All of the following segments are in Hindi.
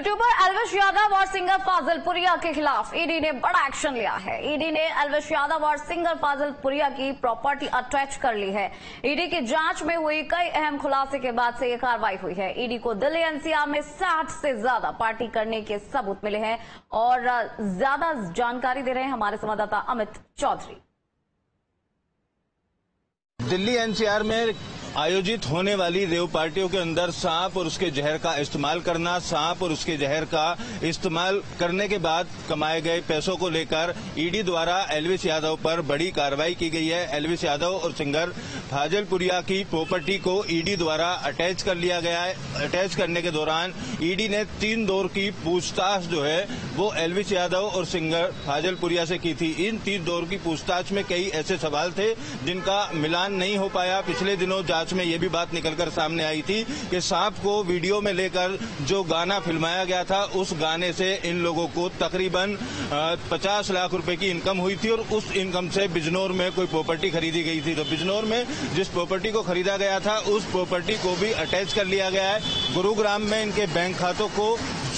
यूट्यूबर एलविश यादव और सिंगर फाजिल पुरिया के खिलाफ ईडी ने बड़ा एक्शन लिया है। ईडी ने एलविश यादव और सिंगर फाजिल पुरिया की प्रॉपर्टी अटैच कर ली है। ईडी की जाँच में हुई कई अहम खुलासे के बाद से यह कार्रवाई हुई है। ईडी को दिल्ली एनसीआर में 60 से ज़्यादा पार्टी करने के सबूत मिले हैं और ज़्यादा जानकारी दे रहे हैं हमारे संवाददाता अमित चौधरी। दिल्ली एनसीआर में आयोजित होने वाली रेव पार्टियों के अंदर सांप और उसके जहर का इस्तेमाल करना, सांप और उसके जहर का इस्तेमाल करने के बाद कमाए गए पैसों को लेकर ईडी द्वारा एलविस यादव पर बड़ी कार्रवाई की गई है। एलविस यादव और सिंगर फाजलपुरिया की प्रॉपर्टी को ईडी द्वारा अटैच कर लिया गया है। अटैच करने के दौरान ईडी ने तीन दौर की पूछताछ जो है, वो एलविस यादव और सिंगर फाजलपुरिया से की थी। इन तीन दौर की पूछताछ में कई ऐसे सवाल थे जिनका मिलान नहीं हो पाया। पिछले दिनों जाँच में ये भी बात निकलकर सामने आई थी कि सांप को वीडियो में लेकर जो गाना फिल्माया गया था, उस गाने से इन लोगों को तकरीबन पचास लाख रुपए की इनकम हुई थी और उस इनकम से बिजनौर में कोई प्रॉपर्टी खरीदी गई थी। तो बिजनौर में जिस प्रॉपर्टी को खरीदा गया था, उस प्रॉपर्टी को भी अटैच कर लिया गया है। गुरुग्राम में इनके बैंक खातों को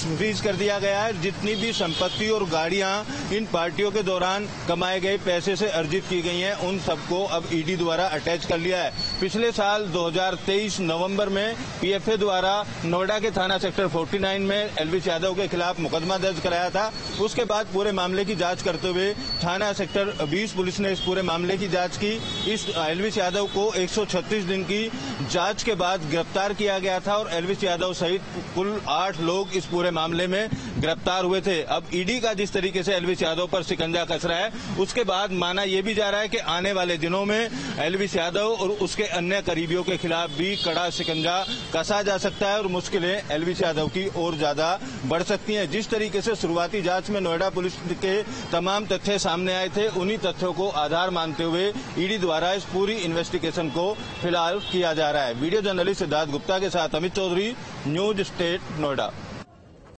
फ्रीज कर दिया गया है। जितनी भी संपत्ति और गाड़ियाँ इन पार्टियों के दौरान कमाए गए पैसे से अर्जित की गई हैं, उन सबको अब ईडी द्वारा अटैच कर लिया है। पिछले साल 2023 नवंबर में पीएफए द्वारा नोएडा के थाना सेक्टर 49 में एलविश यादव के खिलाफ मुकदमा दर्ज कराया था। उसके बाद पूरे मामले की जाँच करते हुए थाना सेक्टर 20 पुलिस ने इस पूरे मामले की जाँच की। इस एलविश यादव को 136 दिन की जाँच के बाद गिरफ़्तार किया गया था और एलविश यादव सहित कुल आठ लोग इस पूरे मामले में गिरफ़्तार हुए थे। अब ईडी का जिस तरीके से एलविश यादव पर शिकंजा कस रहा है, उसके बाद माना यह भी जा रहा है कि आने वाले दिनों में एलविश यादव और उसके अन्य करीबियों के खिलाफ भी कड़ा शिकंजा कसा जा सकता है और मुश्किलें एलविश यादव की और ज़्यादा बढ़ सकती हैं। जिस तरीके से शुरुआती जाँच में नोएडा पुलिस के तमाम तथ्य सामने आए थे, उन्हीं तथ्यों को आधार मानते हुए ईडी द्वारा इस पूरी इन्वेस्टिगेशन को फ़िलहाल किया जा रहा है। वीडियो जर्नलिस्ट सिद्धार्थ गुप्ता के साथ अमित चौधरी, न्यूज़ स्टेट, नोएडा।